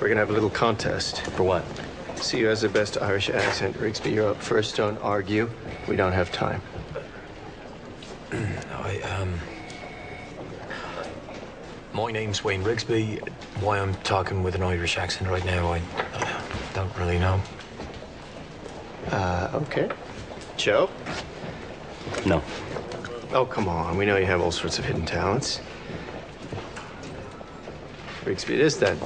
We're gonna have a little contest. For what? See who has the best Irish accent. Rigsby, you're up first. Don't argue. We don't have time. I, um. My name's Wayne Rigsby. Why I'm talking with an Irish accent right now, I, don't really know. Uh, okay. Cho? No. Oh, come on. We know you have all sorts of hidden talents. Rigsby, it is that